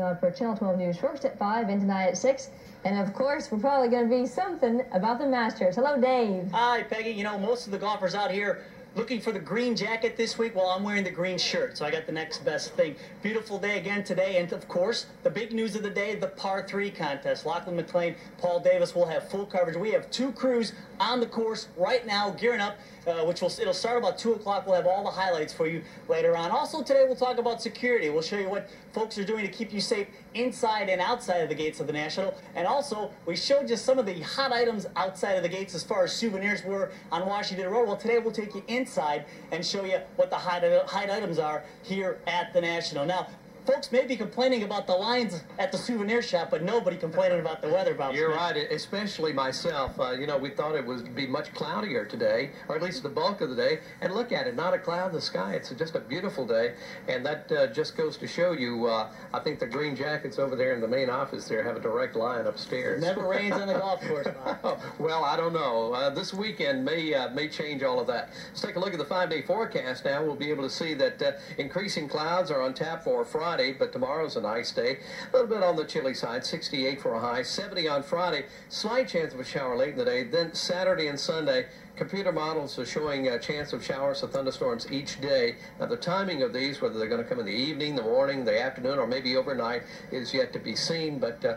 on for Channel 12 News first at 5 and tonight at 6. And of course, we're probably going to be something about the Masters. Hello, Dave. Hi, Peggy. You know, most of the golfers out here looking for the green jacket this week. Well, I'm wearing the green shirt, so I got the next best thing. Beautiful day again today. And of course, the big news of the day, the par three contest. Lachlan McLean, Paul Davis will have full coverage. We have two crews on the course right now, gearing up uh, which will it'll start about two o'clock. We'll have all the highlights for you later on. Also today we'll talk about security. We'll show you what folks are doing to keep you safe inside and outside of the gates of the National. And also we showed you some of the hot items outside of the gates as far as souvenirs were on Washington Road. Well, today we'll take you inside and show you what the hot, hot items are here at the National. Now, folks may be complaining about the lines at the souvenir shop, but nobody complaining about the weather, Bob You're Smith. right, especially myself. Uh, you know, we thought it would be much cloudier today, or at least the bulk of the day. And look at it, not a cloud in the sky. It's just a beautiful day. And that uh, just goes to show you, uh, I think the green jackets over there in the main office there have a direct line upstairs. It never rains on the golf course, Bob. well, I don't know. Uh, this weekend may uh, may change all of that. Let's take a look at the five-day forecast now. We'll be able to see that uh, increasing clouds are on tap for Friday, but tomorrow's a nice day. A little bit on the chilly side, 68 for a high, 70 on Friday. Slight chance of a shower late in the day. Then Saturday and Sunday, computer models are showing a chance of showers or thunderstorms each day. Now, the timing of these, whether they're going to come in the evening, the morning, the afternoon, or maybe overnight, is yet to be seen. But uh,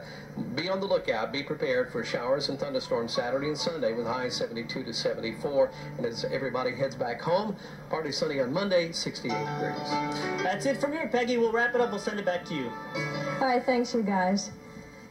be on the lookout. Be prepared for showers and thunderstorms Saturday and Sunday with highs 72 to 74. And as everybody heads back home, partly sunny on Monday, 68 degrees. That's it from here, Peggy. We'll wrap it up. We'll send it back to you. All right, thanks, you guys.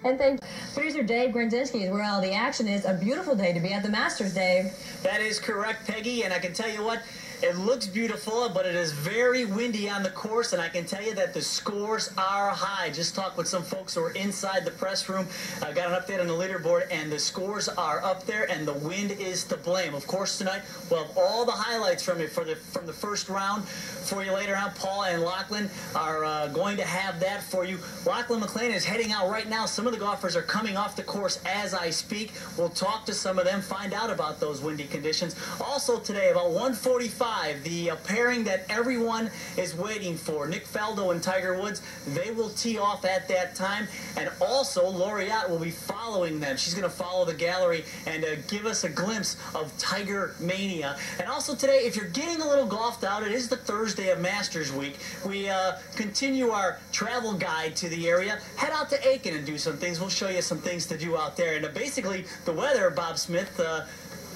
And thank producer Dave Grendzynski is where all the action is. A beautiful day to be at the Masters, Dave. That is correct, Peggy. And I can tell you what, it looks beautiful, but it is very windy on the course, and I can tell you that the scores are high. Just talked with some folks who are inside the press room. I got an update on the leaderboard, and the scores are up there, and the wind is to blame. Of course, tonight we'll have all the highlights from it for the from the first round for you later on. Paul and Lachlan are uh, going to have that for you. Lachlan McLean is heading out right now. Some of the golfers are coming off the course as I speak. We'll talk to some of them, find out about those windy conditions. Also today, about 145 the uh, pairing that everyone is waiting for, Nick Faldo and Tiger Woods, they will tee off at that time. And also, Laureate will be following them. She's going to follow the gallery and uh, give us a glimpse of Tiger Mania. And also today, if you're getting a little golfed out, it is the Thursday of Masters Week. We uh, continue our travel guide to the area. Head out to Aiken and do some things. We'll show you some things to do out there. And uh, basically, the weather, Bob Smith, uh,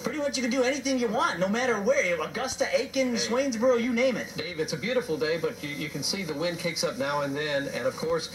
pretty much you can do anything you want, no matter where. Augusta, Aiken, hey. Swainsboro, you name it. Dave, it's a beautiful day, but you, you, can see the wind kicks up now and then. And of course,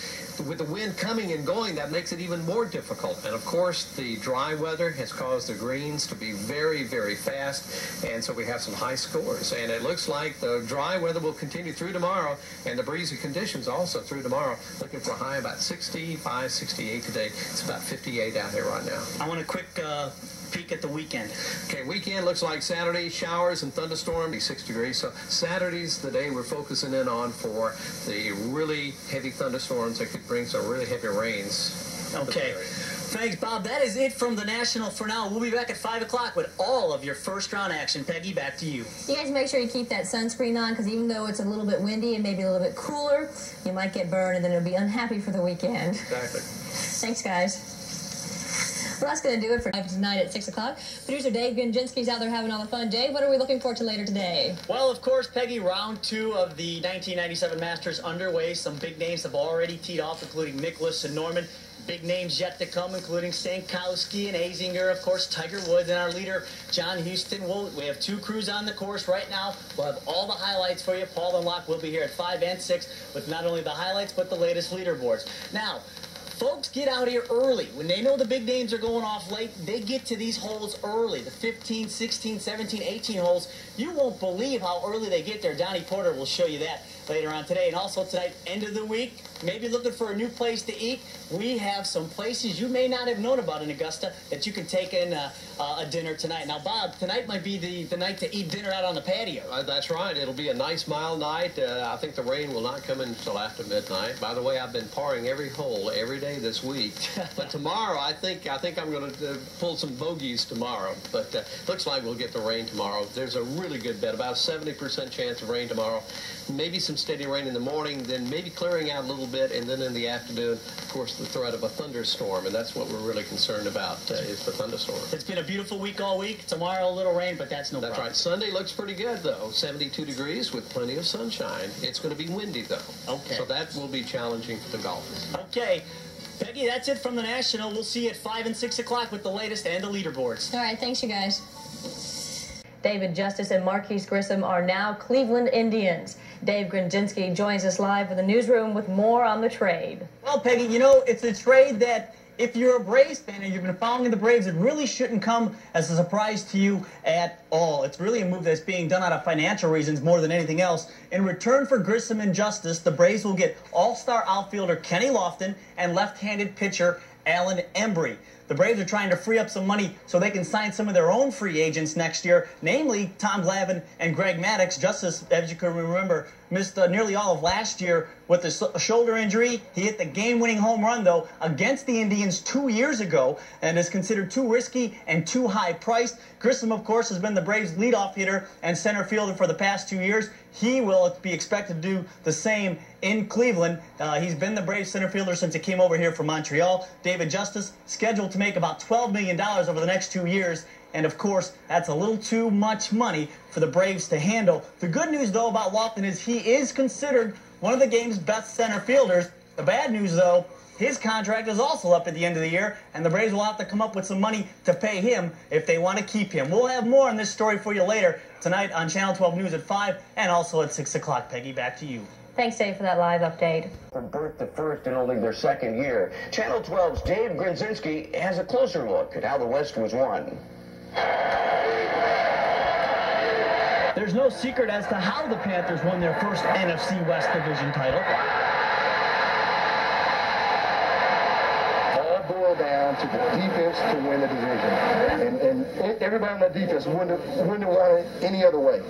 with the wind coming and going, that makes it even more difficult. And of course, the dry weather has caused the greens to be very, very fast. And so we have some high scores. And it looks like the dry weather will continue through tomorrow and the breezy conditions also through tomorrow. Looking for a high about 65, 68 today. It's about 58 out here right now. I want a quick uh, peek at the weekend. Okay, weekend looks like Saturday, showers and thunderstorm, be 6 degrees. So Saturday's the day we're focusing in on for the really heavy thunderstorms that could bring some really heavy rains. Okay. Thanks, Bob. That is it from the National for now. We'll be back at 5 o'clock with all of your first round action. Peggy, back to you. You guys make sure you keep that sunscreen on because even though it's a little bit windy and maybe a little bit cooler, you might get burned and then it'll be unhappy for the weekend. Exactly. Thanks, guys. Well, that's going to do it for tonight at 6 o'clock. Producer Dave Grendzynski's out there having all the fun. Dave, what are we looking forward to later today? Well, of course, Peggy, round two of the 1997 Masters underway. Some big names have already teed off, including Nicklaus and Norman. Big names yet to come, including Stankowski and Azinger, of course, Tiger Woods, and our leader, John Huston. We'll, we have two crews on the course right now. We'll have all the highlights for you. Paul and Locke will be here at 5 and 6 with not only the highlights, but the latest leaderboards. Now, folks get out here early. When they know the big names are going off late, they get to these holes early. The 15, 16, 17, 18 holes. You won't believe how early they get there. Donnie Porter will show you that later on today. And also tonight, end of the week, maybe looking for a new place to eat. We have some places you may not have known about in Augusta that you can take in uh, uh, a dinner tonight. Now, Bob, tonight might be the, the night to eat dinner out on the patio. Uh, that's right. It'll be a nice, mild night. Uh, I think the rain will not come in until after midnight. By the way, I've been paring every hole every day this week. but tomorrow, I think I think I'm going to uh, pull some bogeys tomorrow. But uh, looks like we'll get the rain tomorrow. There's a really good bet, about a 70% chance of rain tomorrow. Maybe some steady rain in the morning, then maybe clearing out a little little bit, and then in the afternoon, of course, the threat of a thunderstorm, and that's what we're really concerned about uh, is the thunderstorm. It's been a beautiful week all week. Tomorrow a little rain, but that's no That's problem. right. Sunday looks pretty good, though. 72 degrees with plenty of sunshine. It's going to be windy, though. Okay. So that will be challenging for the golfers. Okay. Peggy, that's it from the National. We'll see you at 5 and 6 o'clock with the latest and the leaderboards. All right, thanks, you guys. David Justice and Marquis Grissom are now Cleveland Indians. Dave Grendzynski joins us live in the newsroom with more on the trade. Well, Peggy, you know, it's a trade that if you're a Braves fan and you've been following the Braves, it really shouldn't come as a surprise to you at all. It's really a move that's being done out of financial reasons more than anything else. In return for Grissom and Justice, the Braves will get all-star outfielder Kenny Lofton and left-handed pitcher Alan Embree. The Braves are trying to free up some money so they can sign some of their own free agents next year, namely Tom Glavine and Greg Maddux. Justice, as you can remember, missed uh, nearly all of last year with a shoulder injury. He hit the game-winning home run, though, against the Indians two years ago and is considered too risky and too high-priced. Grissom, of course, has been the Braves' leadoff hitter and center fielder for the past two years. He will be expected to do the same in Cleveland. Uh, he's been the Braves center fielder since he came over here from Montreal. David Justice, scheduled to make about $12 million over the next two years. And of course, that's a little too much money for the Braves to handle. The good news, though, about Lofton is he is considered one of the game's best center fielders. The bad news, though, his contract is also up at the end of the year, and the Braves will have to come up with some money to pay him if they want to keep him. We'll have more on this story for you later tonight on Channel 12 News at 5 and also at 6 o'clock. Peggy, back to you. Thanks, Dave, for that live update. From birth to first in only their second year, Channel 12's Dave Grendzynski has a closer look at how the West was won. There's no secret as to how the Panthers won their first NFC West Division title. all boiled down to the defense to win the division. And, and everybody on that defense wouldn't have, wouldn't have won it any other way.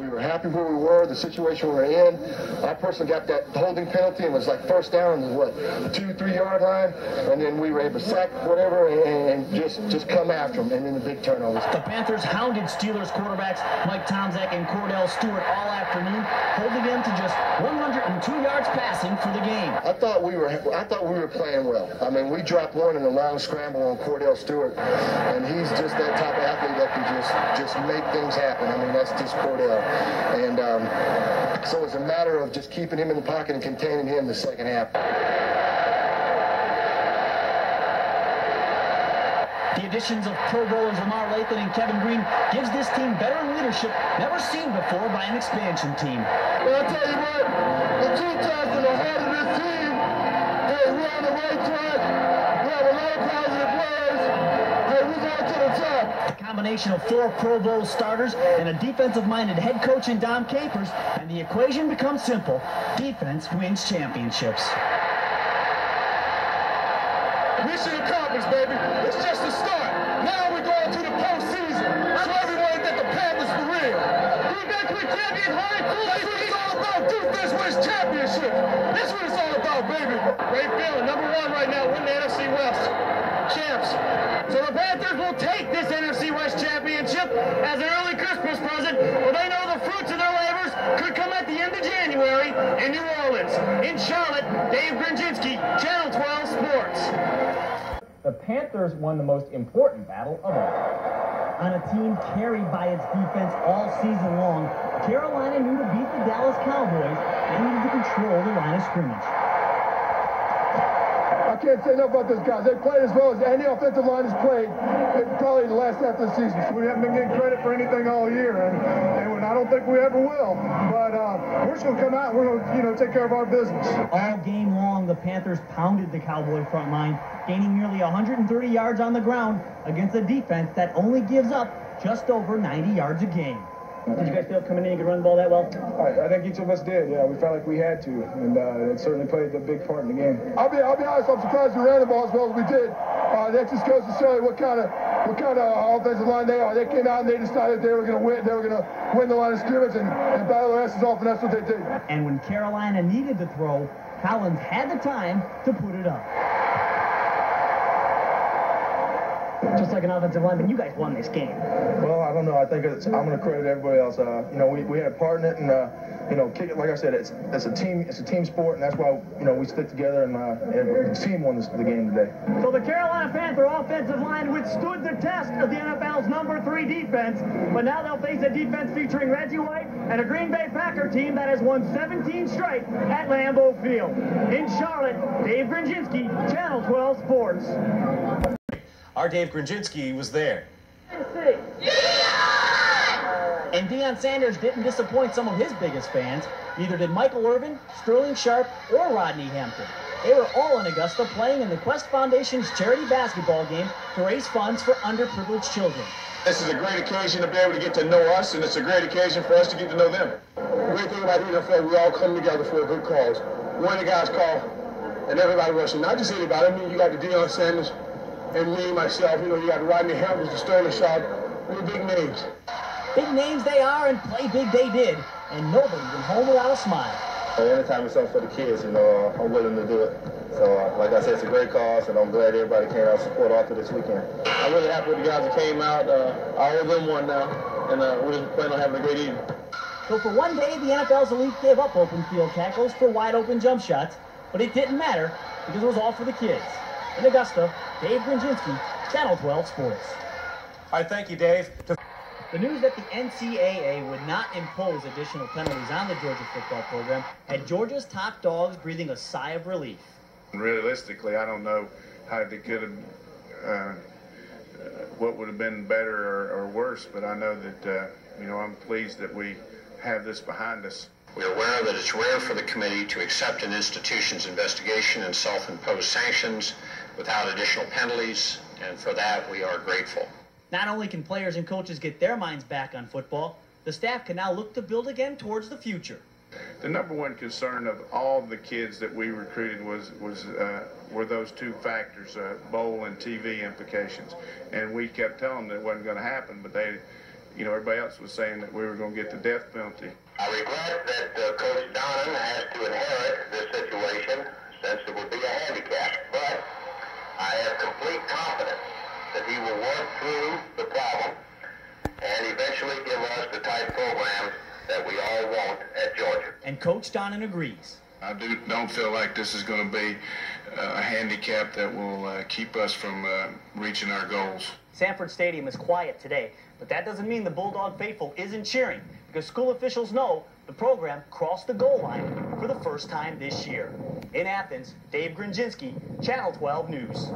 We were happy where we were, the situation we were in. I personally got that holding penalty and was like first down, is what, two, three yard line. And then we were able to sack whatever and, and just, just come after them. And then the big turnovers. The Panthers hounded Steelers quarterbacks Mike Tomczak and Kordell Stewart all afternoon, holding them to just 102 yards passing for the game. I thought we were I thought we were playing well. I mean, we dropped one in the long scramble on Kordell Stewart, and he's just that type of athlete that can just just make things happen. I mean, that's just Kordell, and um, so it's a matter of just keeping him in the pocket and containing him the second half. The additions of Pro Bowlers Lamar Lathon and Kevin Greene gives this team better leadership never seen before by an expansion team. Well, I'll tell you what, the two times in the heart of this team, hey, we're on the right track. The combination of four Pro Bowl starters and a defensive-minded head coach in Dom Capers, and the equation becomes simple. Defense wins championships. Mission accomplished, baby. It's just the start. Now we're going to the postseason. Show everyone that the Panthers for real. That's what it's all about. What it's all about, baby. Great feeling. Number one right now, win the NFC West. Champs. So the Panthers will take this NFC West championship as an early Christmas present, they know the fruits of their labors could come at the end of January in New Orleans. In Charlotte, Dave Grendzynski, Channel 12 Sports. The Panthers won the most important battle of all. On a team carried by its defense all season long, Carolina knew to beat the Dallas Cowboys, they needed to control the line of scrimmage. I can't say enough about those guys. They played as well as any offensive line has played in probably the last half of the season. We haven't been getting credit for anything all year, and, and I don't think we ever will. But uh, we're just going to come out and we're going to, you know, take care of our business. All game long, the Panthers pounded the Cowboy front line, gaining nearly 130 yards on the ground against a defense that only gives up just over 90 yards a game. Did you guys feel coming in you could run the ball that well? I, I think each of us did. Yeah, we felt like we had to, and uh, it certainly played a big part in the game. I'll be, I'll be honest. I'm surprised we ran the ball as well as we did. Uh, that just goes to show you what kind of, what kind of offensive line they are. They came out and they decided they were going to win. They were going to win the line of scrimmage and, and battle their asses off, and that's what they did. And when Carolina needed to throw, Collins had the time to put it up. Just like an offensive lineman, you guys won this game. Well, I don't know. I think it's, I'm going to credit everybody else. Uh, you know, we, we had a part in it, and uh, you know, kick it. Like I said, it's it's a team it's a team sport, and that's why you know we stick together and, uh, and the team won this, the game today. So the Carolina Panther offensive line withstood the test of the NFL's number three defense, but now they'll face a defense featuring Reggie White and a Green Bay Packer team that has won 17 straight at Lambeau Field. In Charlotte, Dave Grendzynski, Channel 12 Sports. Our Dave Grendzynski was there. And Deion Sanders didn't disappoint some of his biggest fans. Neither did Michael Irvin, Sterling Sharpe, or Rodney Hampton. They were all in Augusta playing in the Quest Foundation's charity basketball game to raise funds for underprivileged children. This is a great occasion to be able to get to know us, and it's a great occasion for us to get to know them. The great thing about the NFL, we all come together for a good cause. One of the guys call, and everybody rushing, not just anybody. I mean, you got the Deion Sanders, and me, myself, you know, you got the Rodney Hamptons, the Sterling Sharpe, we're big names. Big names they are, and play big they did, and nobody went home without a smile. Anytime it's something for the kids, you know, uh, I'm willing to do it. So, uh, like I said, it's a great cause, and I'm glad everybody came out to support Arthur this weekend. I'm really happy with the guys that came out. Uh, I owe them one now, and uh, we're just planning on having a great evening. So for one day, the NFL's elite gave up open field tackles for wide open jump shots, but it didn't matter because it was all for the kids. In Augusta, Dave Grendzynski, Channel 12 Sports. All right, thank you, Dave. The news that the NCAA would not impose additional penalties on the Georgia football program had Georgia's top dogs breathing a sigh of relief. Realistically, I don't know how they could have, uh, what would have been better or, or worse, but I know that, uh, you know, I'm pleased that we have this behind us. We are aware that it's rare for the committee to accept an institution's investigation and self-imposed sanctions without additional penalties, and for that we are grateful. Not only can players and coaches get their minds back on football, the staff can now look to build again towards the future. The number one concern of all the kids that we recruited was was uh, were those two factors, uh, bowl and TV implications, and we kept telling them that it wasn't going to happen, but they, you know, everybody else was saying that we were going to get the death penalty. I regret that uh, Coach Donnan has to inherit this situation since it would be a handicap, but I have complete confidence that he will work through the problem and eventually give us the type program that we all want at Georgia. And Coach Donnan agrees. I do, don't feel like this is going to be uh, a handicap that will uh, keep us from uh, reaching our goals. Sanford Stadium is quiet today, but that doesn't mean the Bulldog faithful isn't cheering because school officials know the program crossed the goal line for the first time this year. In Athens, Dave Grendzynski, Channel 12 News.